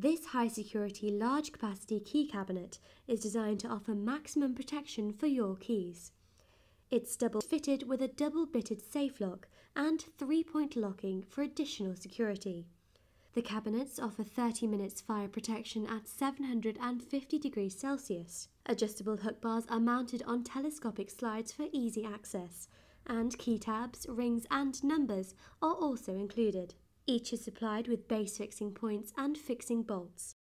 This high security, large capacity key cabinet is designed to offer maximum protection for your keys. It's double fitted with a double bitted safe lock and three point locking for additional security. The cabinets offer 30 minutes fire protection at 750 degrees Celsius. Adjustable hook bars are mounted on telescopic slides for easy access, and key tabs, rings, and numbers are also included. Each is supplied with base fixing points and fixing bolts.